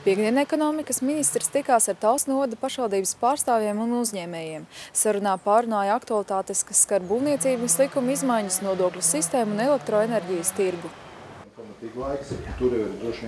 Piektdien ekonomikas ministrs tikās ar Tals novada pašvaldības pārstāvjiem un uzņēmējiem. Sarunā pārunāja aktualitātes, kas skar būvniecības likuma izmaiņas, nodokļu sistēmu un elektroenerģijas tirgu.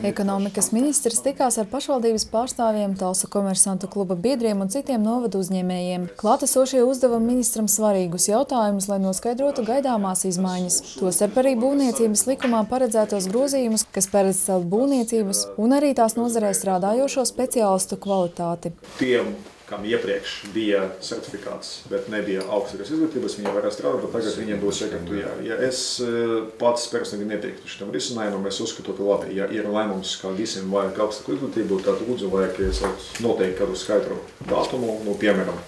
Ekonomikas ministrs tikās ar pašvaldības pārstāvjiem, Talsa komersantu kluba biedriem un citiem novadu uzņēmējiem. Klātesošie uzdeva ministram svarīgus jautājumus, lai noskaidrotu gaidāmās izmaiņas. Tostarp arī būvniecības likumā paredzētos grozījumus, kas paredz celt būvniecības un arī tās nozarē strādājošo speciālistu kvalitāti. Tiem kam iepriekš bija certifikāts, bet nebija augstākās izglītības, viņi varēja strādāt, bet tagad viņiem dos iekļūt. Ja, ja es eh, pats personīgi nepiekrītu šitam risinājumam, es uzskatu, ka labi, ja ir lēmums, ka visiem vajag augstāku izglītību, tad lūdzu vajag noteikti kādu skaidru datumu, nu, piemēram,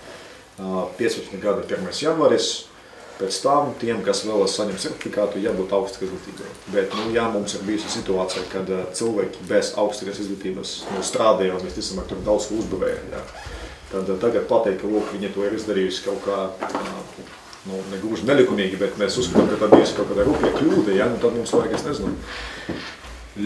15 gada 1. janvaris, Pēc tam tiem, kas vēlas saņemt certifikātu, jābūt augstākai izglītībai. Bet, nu, ja mums ir bijusi situācija, kad cilvēki bez augstākās izglītības nu, strādāja, un mēs ticamāk tur daudz uzbūvēja, ja, tad tagad pateikt, ka lūk, viņi to ir izdarījusi kaut kā nu, negluži nelikumīgi, bet mēs uzskatām, ka tā bijusi kaut kāda rūpīga kļūda, ja, nu, tad mums vajag, es nezinu,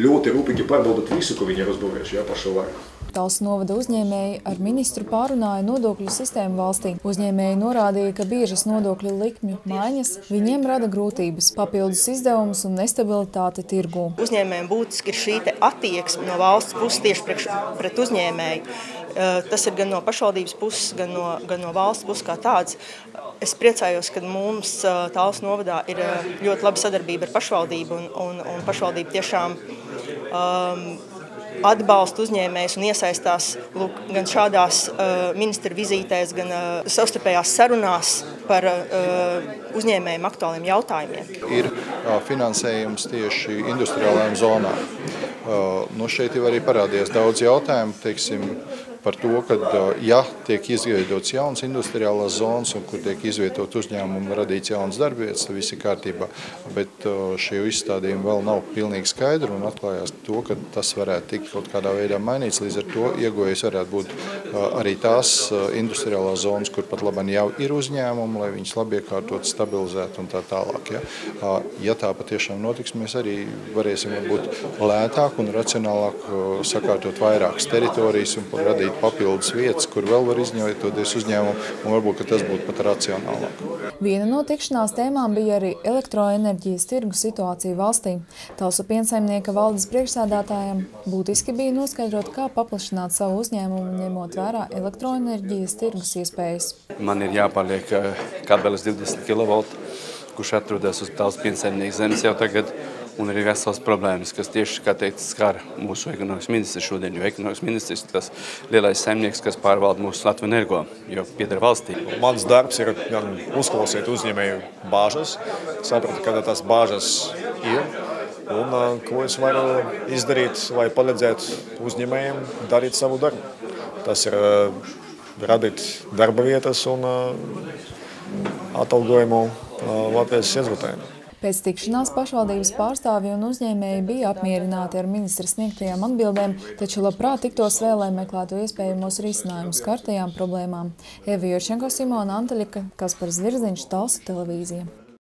ļoti rūpīgi pārbaudot visu, ko viņi ir uzbūvējuši ja, pašu laiku. Tals novada uzņēmēji ar ministru pārunāja nodokļu sistēmu valstī. Uzņēmēji norādīja, ka biežas nodokļu likmju maiņas viņiem rada grūtības, papildus izdevumus un nestabilitāti tirgū. Uzņēmējiem būtiski ir šī attieksme no valsts puses tieši priekš, pret uzņēmēju. Tas ir gan no pašvaldības puses, gan no, gan no valsts puses kā tāds. Es priecājos, ka mums Tāls novadā ir ļoti laba sadarbība ar pašvaldību un, un, un pašvaldība tiešām um, atbalsta uzņēmējus un iesaistās lūk, gan šādās uh, ministra vizītēs, gan uh, savstarpējās sarunās par uh, uzņēmējiem aktuāliem jautājumiem. Ir uh, finansējums tieši industriālajām zonām. Uh, nu šeit jau arī parādījās daudz jautājumu, teiksim, par to, ka, ja tiek izveidots jauns industriālās zonas un kur tiek izvietot uzņēmumi un radīts jauns darbvietas, tad viss ir kārtībā. Bet šie izstādījumi vēl nav pilnīgi skaidri un atklājās to, ka tas varētu tikt kaut kādā veidā mainīts. Līdz ar to iegojējis varētu būt arī tās industriālās zonas, kur pat labāk jau ir uzņēmumi, lai viņas labi iekārtot, stabilizētu un tā tālāk. Ja, ja tā patiešām notiks, mēs arī varēsim būt lētāk un racionālāk sakārtot vairākas teritorijas un radīt papildus vietas, kur vēl var izņemtoties uzņēmumu, un varbūt tas būtu pat racionālāk. Viena no tikšanās tēmām bija arī elektroenerģijas tirgu situācija valstī. Tausu piensaimnieka valdes priekšsēdātājiem būtiski bija noskaidrot, kā paplašināt savu uzņēmumu, ņemot vērā elektroenerģijas tirgus iespējas. Man ir jāpaliek kabelis 20 kV, kurš atrodas uz tausu piensaimnieka zemes jau tagad un arī vesels problēmas, kas tieši, kā teikt, skar mūsu ekonomikas ministrs šodien, jo ekonomikas ministrs ir tas lielais saimnieks, kas pārvalda mūsu Latviju energo, jo pieder valstī. Mans darbs ir gan uzklausīt uzņēmēju bāžas, saprast, kāda tās bāžas ir, un ko es varu izdarīt, lai palīdzētu uzņēmējiem darīt savu darbu. Tas ir radīt darba vietas un atalgojumu Latvijas iedzīvotājiem. Pēc tikšanās pašvaldības pārstāvji un uzņēmēji bija apmierināti ar ministra sniegtajām atbildēm, taču labprāt tiktos vēl, lai meklētu iespējamos risinājumus kartajām problēmām. Evi Jorčenko, Simona Antaļika, Kaspars Virziņš, Talsa televīzija.